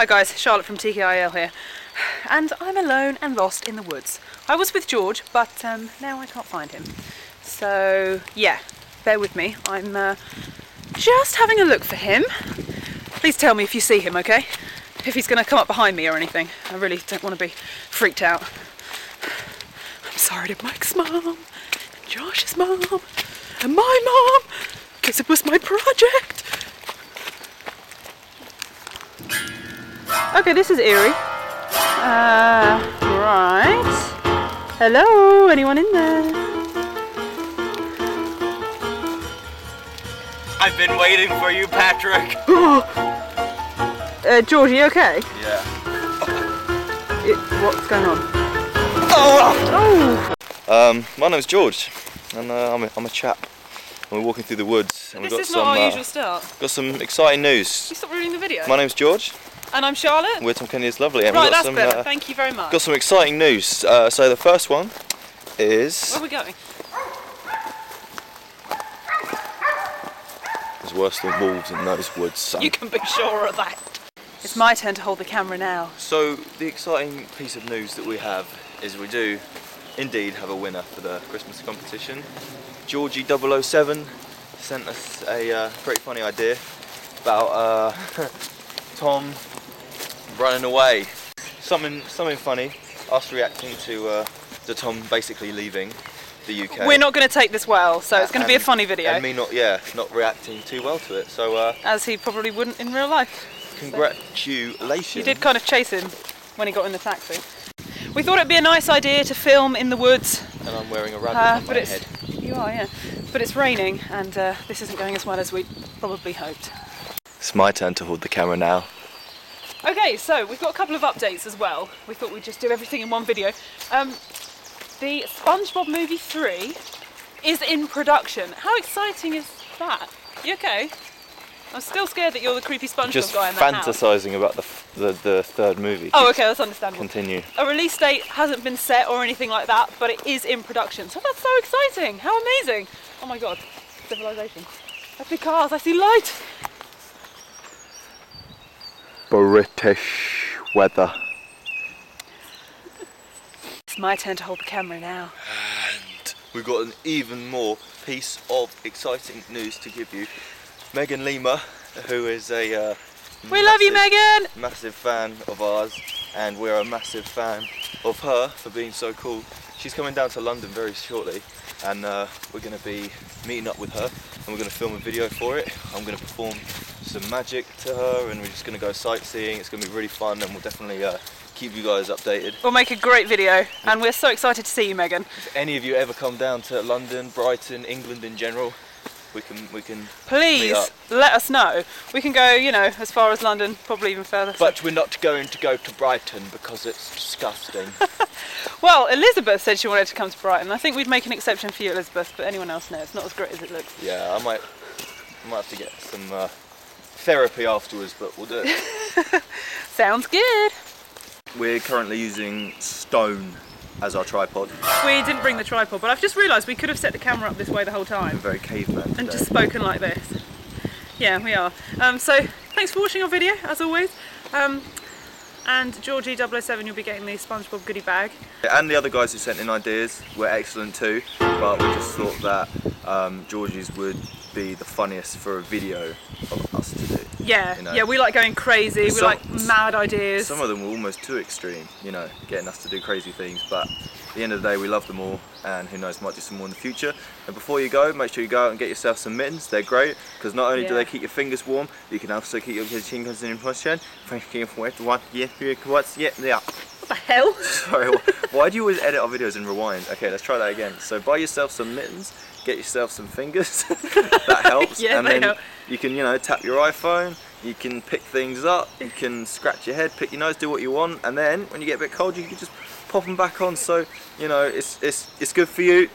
Hi guys, Charlotte from TKIL here. And I'm alone and lost in the woods. I was with George, but um, now I can't find him. So, yeah, bear with me. I'm uh, just having a look for him. Please tell me if you see him, okay? If he's going to come up behind me or anything. I really don't want to be freaked out. I'm sorry to Mike's mum, and Josh's mum, and my mum, because it was my project. Okay, this is eerie. Uh, right. Hello, anyone in there? I've been waiting for you, Patrick. Uh, George, are you okay? Yeah. It, what's going on? Oh! Oh, Um, my name's George, and uh, I'm, a, I'm a chap. And we're walking through the woods, and this we've got is some not our uh, usual start. got some exciting news. You stop ruining the video. My name's George. And I'm Charlotte. We're Tom Kenny's lovely, and right, that's some better. uh, Thank you very much. got some exciting news. Uh, so the first one is Where are we going? there's worse than wolves in those woods. Son. You can be sure of that. It's my turn to hold the camera now. So the exciting piece of news that we have is we do indeed have a winner for the Christmas competition. Georgie 007 sent us a uh, pretty funny idea about uh, Tom running away. Something something funny. Us reacting to uh, to Tom basically leaving the UK. We're not going to take this well, so it's going to be a funny video, And me not yeah not reacting too well to it. So uh, as he probably wouldn't in real life. congratulations. You did kind of chase him when he got in the taxi. We thought it'd be a nice idea to film in the woods, And I'm wearing a rabbit uh, on but my it's head. you are, yeah. But it's raining, and uh, this isn't going as well as we probably hoped. It's my turn to hold the camera now. Okay, so we've got a couple of updates as well. We thought we'd just do everything in one video. Um, the SpongeBob movie 3 is in production. How exciting is that? You okay? I'm still scared that you're the creepy SpongeBob Just guy in that house. fantasizing about the, the the third movie. Oh, okay, that's understandable. Continue. A release date hasn't been set or anything like that, but it is in production. So that's so exciting. How amazing. Oh my god. Civilization. I see cars, I see light. British weather. It's my turn to hold the camera now. And we've got an even more piece of exciting news to give you. Megan Lima, who is a uh, We love you, Megan! massive fan of ours, and we're a massive fan of her for being so cool. She's coming down to London very shortly, and uh, we're going to be meeting up with her, and we're going to film a video for it. I'm going to perform some magic to her, and we're just going to go sightseeing. It's going to be really fun, and we'll definitely uh, keep you guys updated. We'll make a great video, and we're so excited to see you, Megan. If any of you ever come down to London, Brighton, England in general, we can we can. Please let us know. We can go, you know, as far as London, probably even further. But we're not going to go to Brighton because it's disgusting. well, Elizabeth said she wanted to come to Brighton. I think we'd make an exception for you, Elizabeth, but anyone else, no, it's not as great as it looks. yeah, I might I might have to get some uh, therapy afterwards, but we'll do it. Sounds good. we're currently using stone as our tripod. We didn't bring the tripod, but I've just realised we could have set the camera up this way the whole We're time very caveman and just spoken like this. Yeah, we are. Um, so thanks for watching our video, as always. Um, and Georgie007, you'll be getting the SpongeBob goodie bag. And the other guys who sent in ideas were excellent too, but we just thought that um, Georgie's would be the funniest for a video of us to do. Yeah, You know. yeah, we like going crazy. We like mad ideas. Some of them were almost too extreme, you know, getting us to do crazy things. But at the end of the day, we love them all, and who knows, might do some more in the future. And before you go, make sure you go out and get yourself some mittens. They're great because not only do they keep your fingers warm, you can also keep your fingers in position. What? Yeah, what's yeah, yeah. what the hell? Sorry, wh- why do you always edit our videos and rewind? Okay, let's try that again. So buy yourself some mittens, get yourself some fingers. that helps. Yeah, and they then help. you can, you know, tap your iPhone. You can pick things up. You can scratch your head, pick your nose, do what you want, and then when you get a bit cold, you can just pop them back on. So you know, it's it's it's good for you.